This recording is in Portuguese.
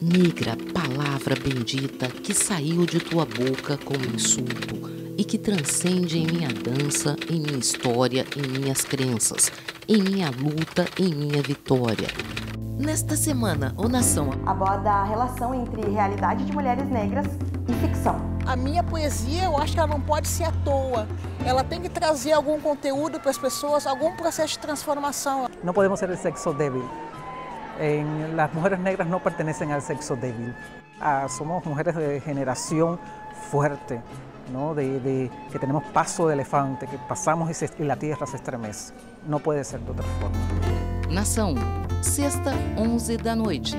Negra, palavra bendita que saiu de tua boca como insulto e que transcende em minha dança, em minha história, em minhas crenças, em minha luta, em minha vitória. Nesta semana, o Nação aborda a relação entre realidade de mulheres negras e ficção. A minha poesia, eu acho que ela não pode ser à toa. Ela tem que trazer algum conteúdo para as pessoas, algum processo de transformação. Não podemos ser sexo débil. En, las mujeres negras no pertenecen al sexo débil. Ah, somos mujeres de generación fuerte, ¿no? de, que tenemos paso de elefante, que pasamos y, y la tierra se estremece. No puede ser de otra forma. Nação, sexta, 11 da noite.